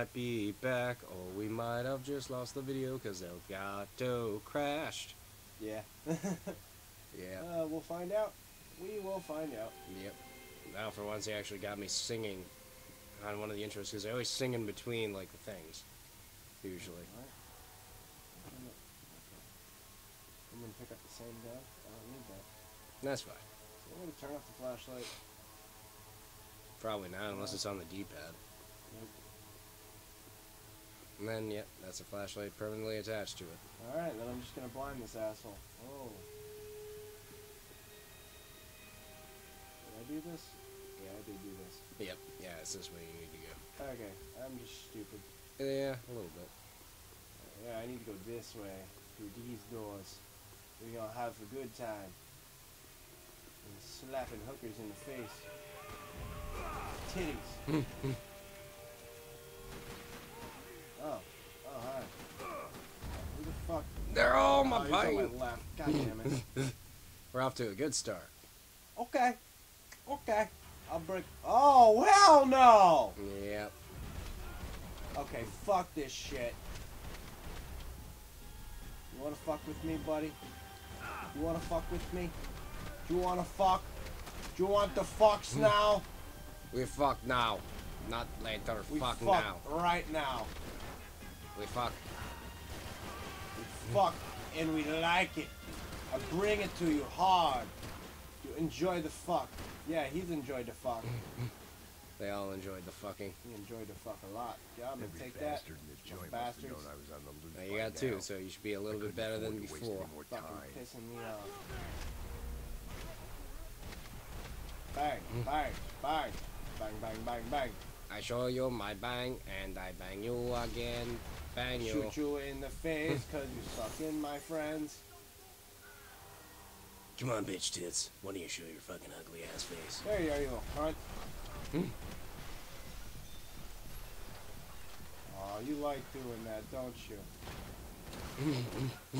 might be back, or we might have just lost the video because Elgato crashed. Yeah. Yeah. uh, we'll find out. We will find out. Yep. Now, for once, he actually got me singing on one of the intros because I always sing in between like the things, usually. I'm gonna- pick up the same gun. I don't need that. That's fine. So I'm gonna turn off the flashlight. Probably not unless it's on the D-pad. Nope. And then, yep, that's a flashlight permanently attached to it. Alright, then I'm just gonna blind this asshole. Oh. Did I do this? Yeah, I did do this. Yep. Yeah, it's this way you need to go. Okay, I'm just stupid. Yeah, a little bit. Yeah, I need to go this way, through these doors. We're gonna have a good time. And slapping hookers in the face. Titties. all my he's on pipe. left. God damn it. We're off to a good start. okay. Okay. I'll break. Oh, hell no! Yep. Okay, fuck this shit. You wanna fuck with me, buddy? You wanna fuck with me? Do you wanna fuck? Do you want the fucks hmm. now? We fuck now. Not later. We fuck, fuck now. right now. We fuck. We fuck and we like it. I bring it to you hard. You enjoy the fuck. Yeah, he's enjoyed the fuck. They all enjoyed the fucking. He enjoyed the fuck a lot. Yeah, I'm gonna Every take that. bastard in this Those joint must have bastards. known I was on the loose Now you by got two, so you should be a little I bit better than before. any more Fucking time. pissing me off. Bang, mm. bang, bang, bang, bang, bang, bang. I show you my bang, and I bang you again. Bang you. Shoot you in the face cause you suck in my friends. Come on, bitch tits. Why don't you show your fucking ugly ass face? There you are, you little cunt. Hmm. Oh, you like doing that, don't you?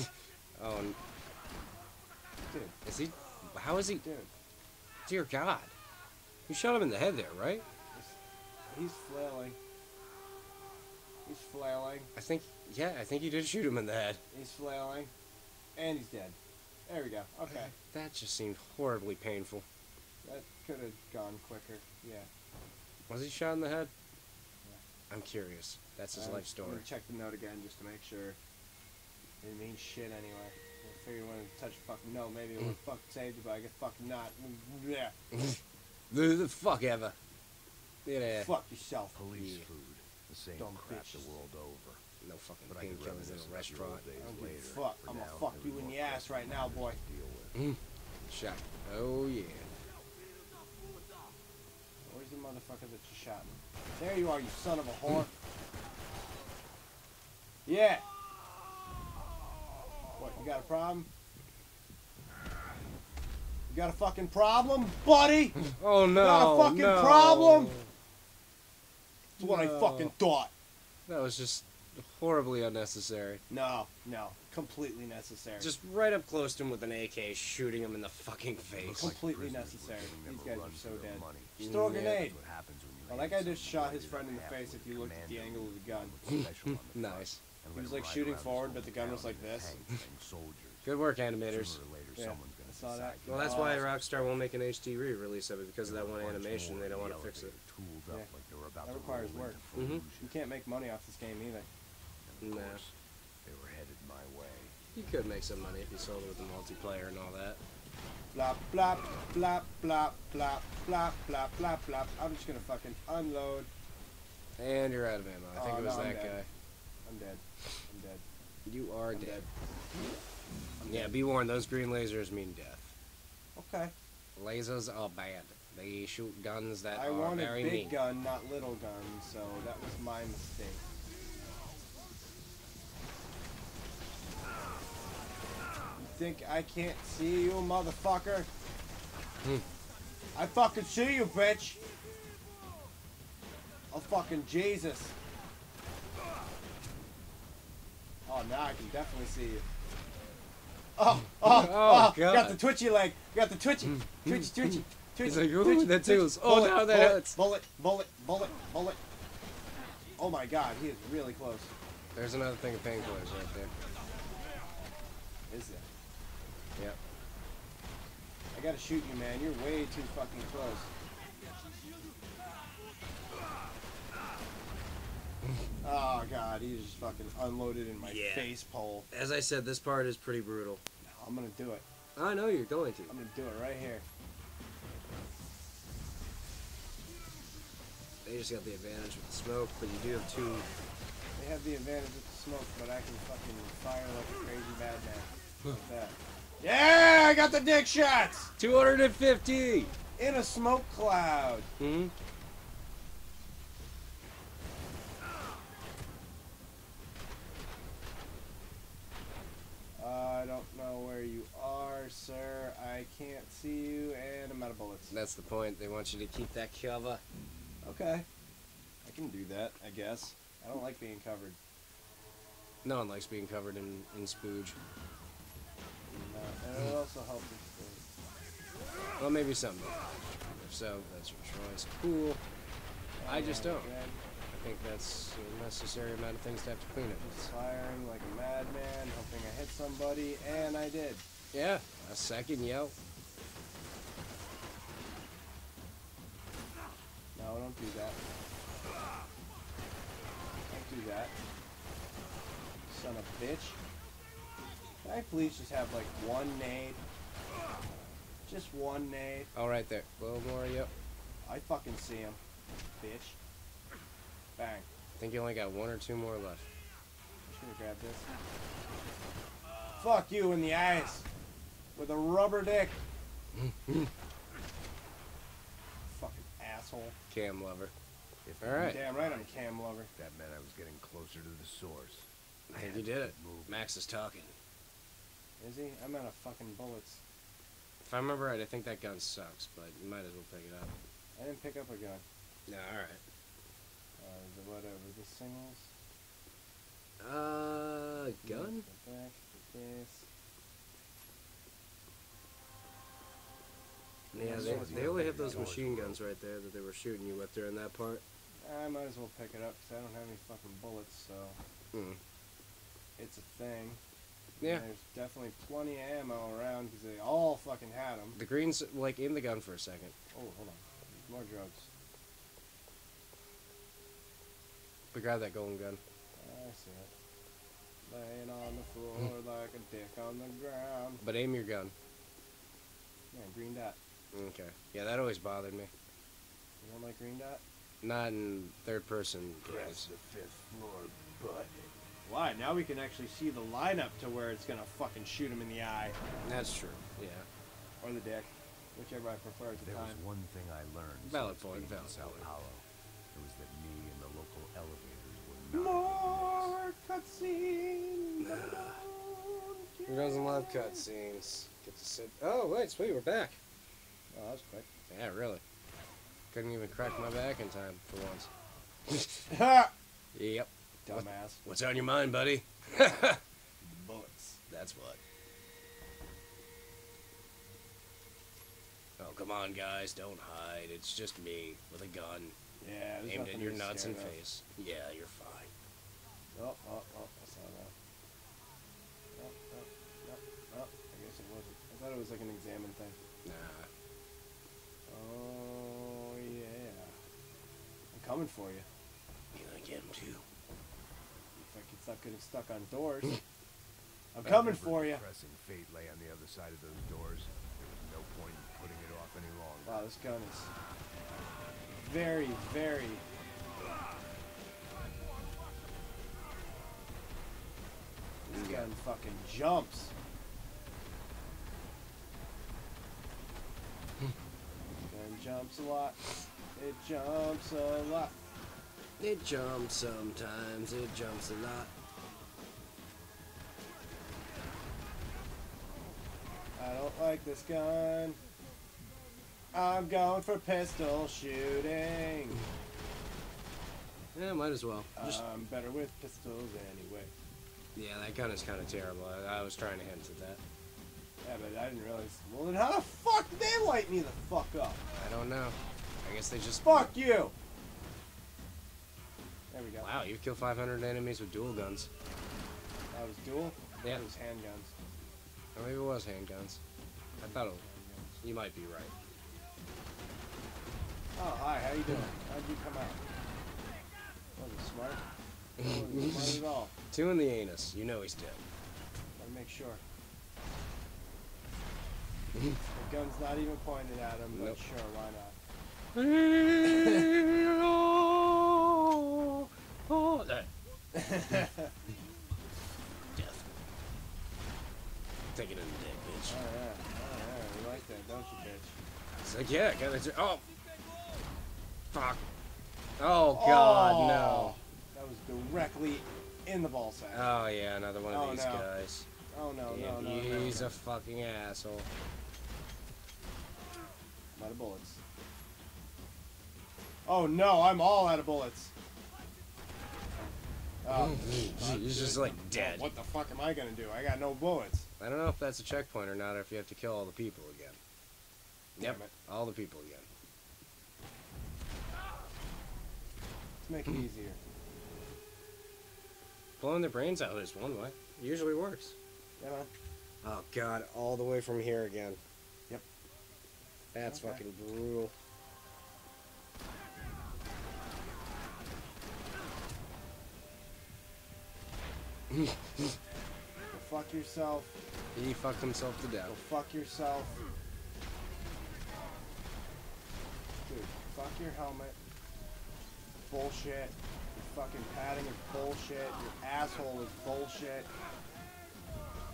Oh, Dude, is he? How is he? dude. Dear God. You shot him in the head there, right? He's flailing. He's flailing. I think, yeah, I think you did shoot him in the head. He's flailing. And he's dead. There we go. Okay. That just seemed horribly painful. That could have gone quicker. Yeah. Was he shot in the head? I'm curious. That's his Uh, life I'm story. gonna check the note again just to make sure. It means shit anyway. I figure when it touch fucking no, maybe it would fuck saved you, but I guess fucking not. Yeah. The, the fuck ever. Yeah. Fuck yourself. Police Yeah. food. The same Dumb crap the world over. No fucking But I could painkillers in a restaurant. days I don't give a later. fuck. For I'ma fuck you in the ass right now, boy. to deal with. Mm. Shot. Oh yeah. Where's the motherfucker that you shot me? There you are, you son of a whore. Yeah. What, you got a problem? You got a fucking problem, buddy? Oh no. got a fucking no. problem? That's what I fucking thought. That was just horribly unnecessary. No, no. Completely necessary. Just right up close to him with an AK, shooting him in the fucking face. Looks like Completely necessary. These guys are so dead. money. Just throw a Yeah. grenade. What happens when you Well, hate that guy just shot his friend in the face if you looked at the angle of the gun. with special on the front Nice. He was, like, shooting forward, but the gun was like this. tanks and soldiers. Good work, animators. Later, Yeah, someone's gonna I saw that. Well, that's why Rockstar won't make an HD re-release of it because of that one animation. They don't want to fix it. Yeah. Up like they were about That requires work. into Mhm. You can't make money off this game either. And of Nah. course, they were headed my way. You could make some money if you sold it with the multiplayer and all that. Blop, blop, blop, blop, blop, blop, blop, blop, blop. I'm just gonna fucking unload. And you're out of ammo. I think Oh, it was no, I'm that dead. I'm dead. I'm dead. You are I'm dead. dead. Yeah, dead. be warned. Those green lasers mean death. Okay. Lasers are bad. They shoot guns that I are wanted very big mean. gun, not little gun, so that was my mistake. You think I can't see you, motherfucker? Hmm. I fucking see you, bitch! Oh, fucking Jesus. Oh, now I can definitely see you. Oh, oh, Oh, oh, got the twitchy leg. Got the twitchy, twitchy, twitchy, twitchy. He's like, ooh, that tickles. Oh, Bullet, now that bullet, hurts. Bullet, bullet, bullet, bullet. Oh my god, he is really close. There's another thing of painkillers right there. Is there? Yep. I gotta shoot you, man. You're way too fucking close. Oh god, he just fucking unloaded in my Yeah. face pole. As I said, this part is pretty brutal. I'm gonna do it. I know you're going to. I'm gonna do it right here. They just got the advantage with the smoke, but you do have two. They have the advantage with the smoke, but I can fucking fire like a crazy madman. like that. Yeah, I got the dick shots 250! in a smoke cloud. Hmm? I don't know where you are, sir. I can't see you, and I'm out of bullets. That's the point. They want you to keep that cover. Okay. I can do that, I guess. I don't like being covered. No one likes being covered in, in spooge. Uh, and it also help if Well, maybe some. If so, that's your choice. Cool. I just don't. man. I think that's a necessary amount of things to have to clean it. Just firing like a madman, hoping I hit somebody, and I did. Yeah, a second yell. No, don't do that. Don't do that. Son of a bitch. Can I please just have like one nade? Just one nade. All right there. A little more, yep. I fucking see him. Bitch. Bang. I think you only got one or two more left. I'm just gonna grab this. Fuck you in the eyes. With a rubber dick. fucking asshole. Cam lover. If All right. Damn right I'm a cam lover. that meant I was getting closer to the source. I think you did it. Move. Max is talking. Is he? I'm out of fucking bullets. If I remember right, I think that gun sucks, but you might as well pick it up. I didn't pick up a gun. Yeah, alright. Uh, the whatever, the singles. Uh, gun? The back, the case. Yeah, they, they only have those machine guns right there that they were shooting you with during that part. I might as well pick it up because I don't have any fucking bullets, so Hmm. it's a thing. Yeah. And there's definitely plenty of ammo around because they all fucking had them. The green's, like, aim the gun for a second. Oh, hold on. More drugs. But grab that golden gun. I see it. Laying on the floor like a dick on the ground. But aim your gun. Yeah, green dot. Okay. Yeah, that always bothered me. You don't like green dot? Not in third person Press the fifth floor button. Why? Now we can actually see the lineup to where it's gonna fucking shoot him in the eye That's true. Yeah. or the dick, whichever I prefer at the There was time. one thing I learned Valid since point, being in Sao. Paulo. It was that me and the local elevators were not More cutscenes. Who doesn't love cutscenes? Get to sit. Oh, wait, sweet, we're back. Oh, that was quick. Yeah, really. Couldn't even crack my back in time for once. Yep. Dumbass. What's on your mind, buddy? Bullets. That's what. Oh, come on, guys, don't hide. It's just me with a gun Yeah, aimed at your nuts and scared of. face. Yeah, you're fine. Oh, oh, oh, I saw that. Oh, oh, oh, oh, I guess it wasn't. I thought it was like an examine thing. Nah. Oh, yeah. I'm coming for you. You're gonna get him too? If I can stop getting stuck on doors. I'm I coming for you. Pressing fate lay on the other side of those doors. There was no point in putting it off any longer. Wow, this gun is very, very. This gun fucking jumps. gun jumps a lot. It jumps a lot. It jumps sometimes, it jumps a lot. I don't like this gun. I'm going for pistol shooting. Yeah, might as well. Just, I'm better with pistols anyway. yeah, that gun is kind of terrible. I, I was trying to hint at that. Yeah, but I didn't realize. Well, then how the fuck did they light me the fuck up? I don't know. I guess they just. Fuck you! There we go. Wow, you've killed 500 enemies with dual guns. That was dual. Yeah. It was handguns. Or maybe it was handguns. I thought it was. You might be right. Oh, hi. How you doing? How'd you come out? Wasn't smart. Wasn't smart at all. Two in the anus. You know he's dead. Gotta make sure. The gun's not even pointed at him, but sure, why not? oh, oh, that death. Take it in the dick, bitch. Oh yeah, oh yeah, you like that, don't you, bitch? It's like, yeah, gotta do- Oh, fuck. Oh God, oh. no. That was directly in the ball sack. Oh yeah, another one of Oh, these no. guys. oh no, no, Damn, no, no. he's no. a fucking asshole. Out of bullets. Oh no, I'm all out of bullets. Oh, mm-hmm. He's just like dead. What the fuck am I gonna do? I got no bullets. I don't know if that's a checkpoint or not, or if you have to kill all the people again. Yep, it. all the people again. Let's make it easier. Blowing their brains out is one way. Usually works. Yeah, man. Oh god, all the way from here again. That's Okay. fucking brutal. Go fuck yourself. He fucked himself to death. Go fuck yourself. Dude, fuck your helmet. Bullshit. Your fucking padding is bullshit. Your asshole is bullshit.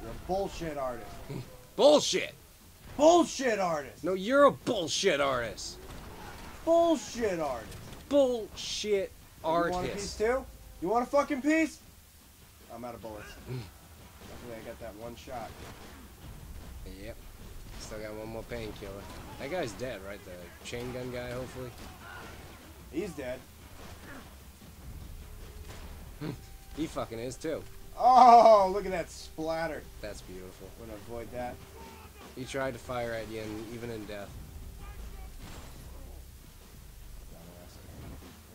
You're a bullshit artist. Bullshit! Bullshit artist! No, you're a bullshit artist. Bullshit artist! Bullshit artist. You want a piece too? You want a fucking piece? I'm out of bullets. Luckily I got that one shot. Yep. Still got one more painkiller. That guy's dead, right? The chain gun guy, hopefully. He's dead. He fucking is too. Oh, look at that splatter. That's beautiful. Gonna avoid that. He tried to fire at you, and even in death.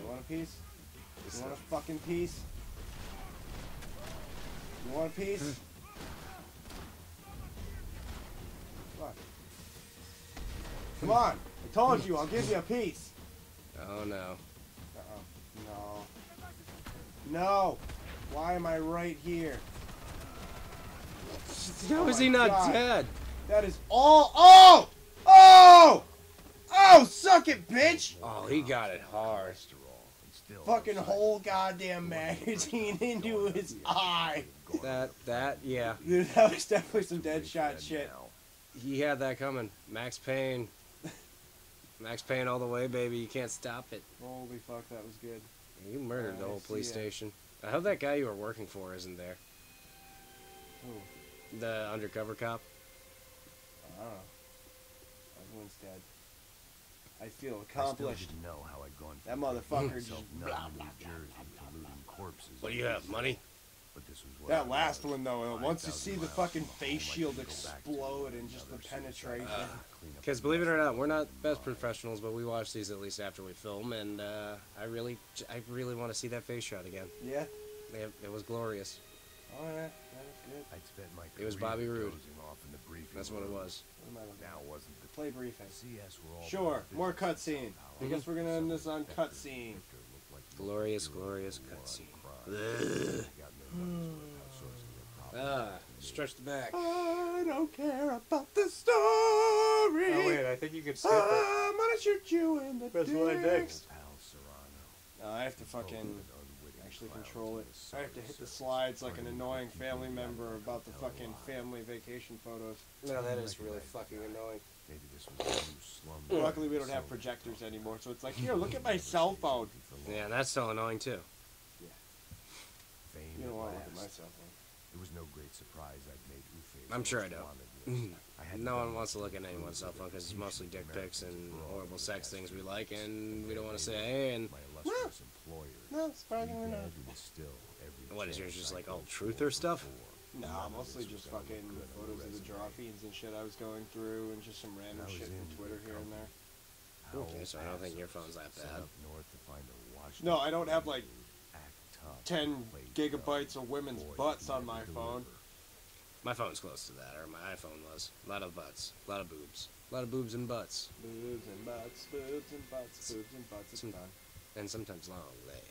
You want a piece? You want a fucking piece? You want a piece? Hmm. Fuck. Hmm. Come on! I told hmm. you, I'll give you a piece! Oh no. Uh-oh. No. No! Why am I right here? How Oh is he oh not God. dead? That is all- Oh! Oh! Oh, suck it, bitch! Oh, he got it hard. After all, and still Fucking whole goddamn magazine into his eye! That, that, yeah. Dude, that was definitely some Dead Deadshot shit. now. He had that coming. Max Payne. Max Payne all the way, baby. You can't stop it. Holy fuck, that was good. You murdered the uh, whole police station. I hope that guy you were working for isn't there. Ooh, The undercover cop. I don't know. Everyone's dead. I feel I still accomplished. didn't know how I'd gone That from motherfucker myself just numb blah, in blah, New Jersey corpses. What do you have, money? But this was what That I last was. one though, uh, once you see the fucking face shield could go back to explode and just the penetration. and clean up Because the believe it or not, we're not was best professionals, but we watch these at least after we film, and uh, I really, I really want to see that face shot again. Yeah. It, it was glorious. Oh yeah, that was good. I'd spent my It was Bobby Roode. off in the briefing That's what it was. What am I looking Now wasn't the? Play briefing. CS were all Sure, more cutscene. I guess we're gonna end this on cutscene. like Glorious, was a hero glorious in the war on cutscene. crime. Ugh. He got no money's worth outsourcing their problems Ah, stretch the back. I don't care about the story. Oh, wait, I think you could skip I'm gonna shoot you in the Press dick. Y next. Pal I have to fucking with unwitting actually control it. I have to hit the slides like an annoying family member about the fucking family vacation photos. No, that is really fucking annoying. Maybe this was the new slum. Luckily, we don't have projectors anymore, so it's like, here, look at my cell phone. Yeah, and that's so annoying too. Fame You don't want to look at my cell phone. It was no great surprise I'd made Ufe. I'm sure I don't. wanted list. I hadn't No one wants to look at anyone's cell phone because it's mostly dick pics and horrible sex things we like, and we don't want to They say. And My illustrious employer. No, surprisingly not. began to distill every What is yours, chance just like could all afford truther stuff? No, Nah, mostly just fucking look good on a photos of the resume. draw feeds and shit I was going through, and just some random shit in from Twitter good here and company. there. Howell Okay, so I don't think your phone's that bad. north to find a No, I don't have, like, 10 gigabytes of women's butts on my phone. My phone's close to that, or my iPhone was. A lot of butts, a lot of boobs, a lot of boobs and butts, Boobs and butts, boobs and butts, boobs and butts. It's Some- fun. And sometimes long legs.